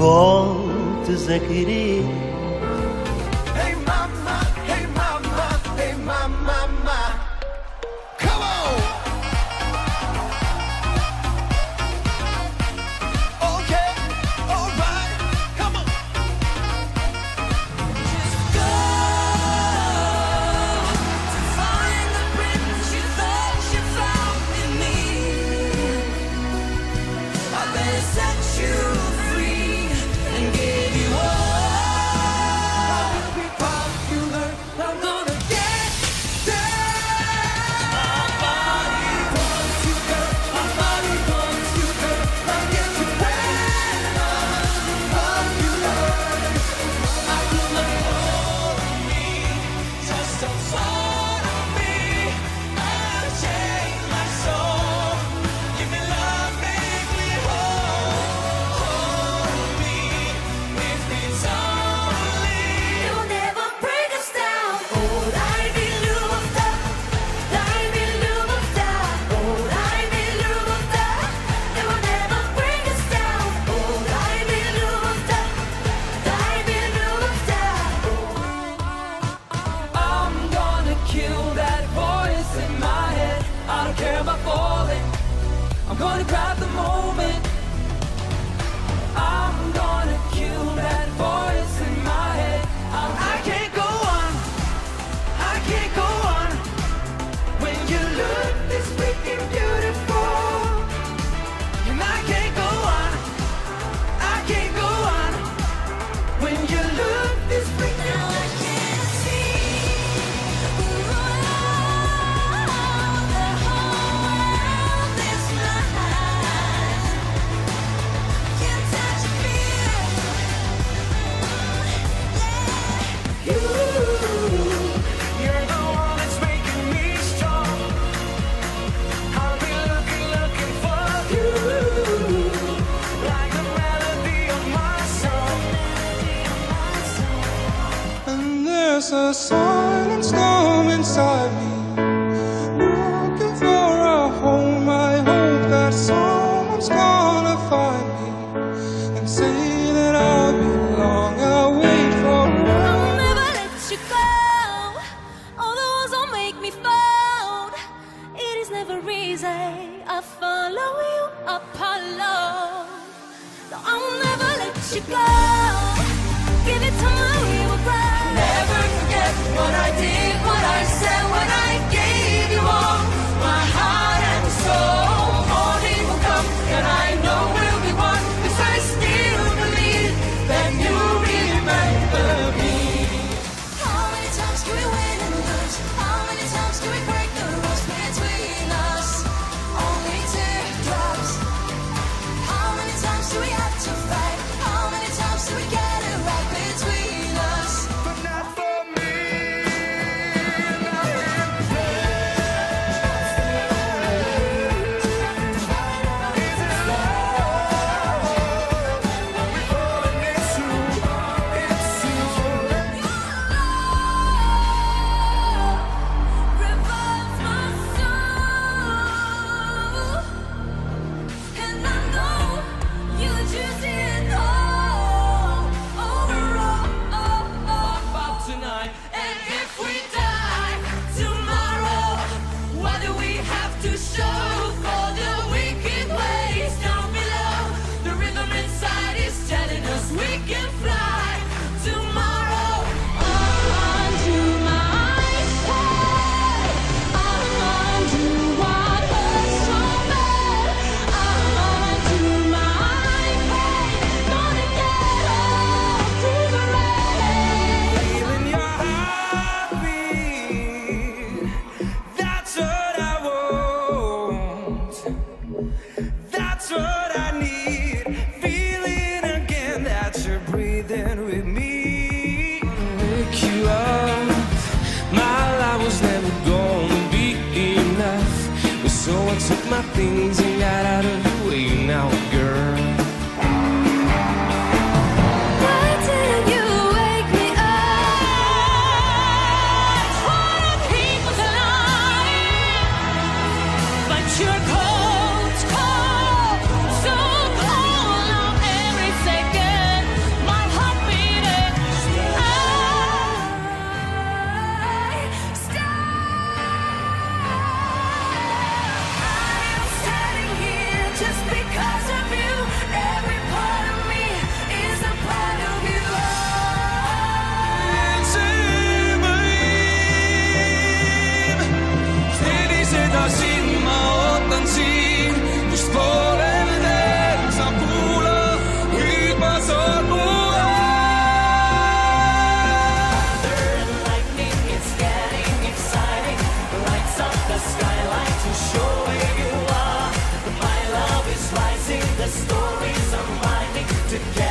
voltes a querer There's a silent storm inside me Looking for a home. I hope that someone's gonna find me And say that I belong. I'll wait for you. I'll never let you go. All the walls will make me fold It is never easy. I follow you, Apollo. No, I'll never let you go. Give it to me what I did, what I said. That's what I need. Feeling again that you're breathing with me. Wake you up. My life was never gonna be enough. So I took my things stories are unwinding together.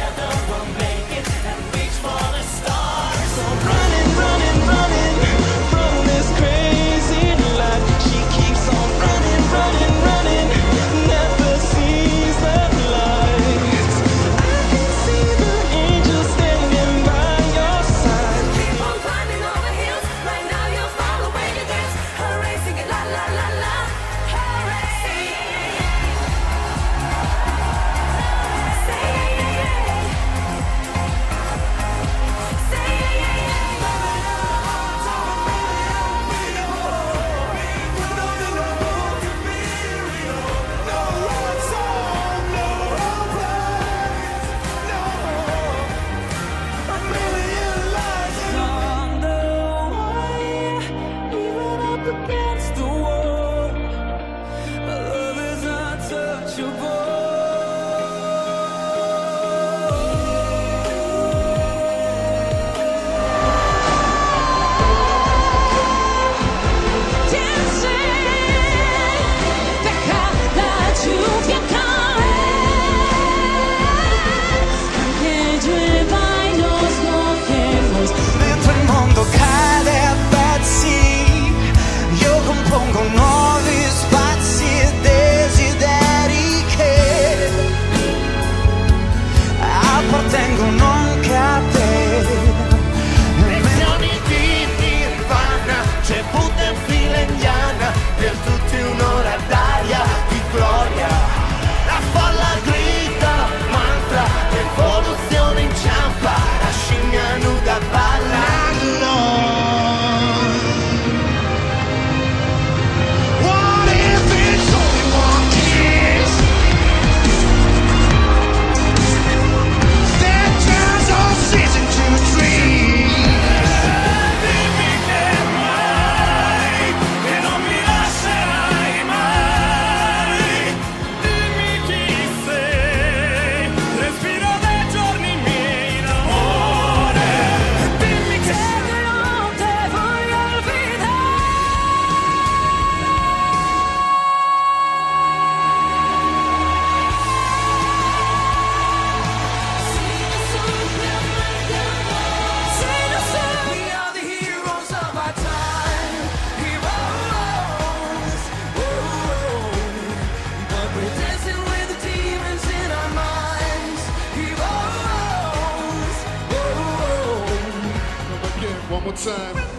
Time.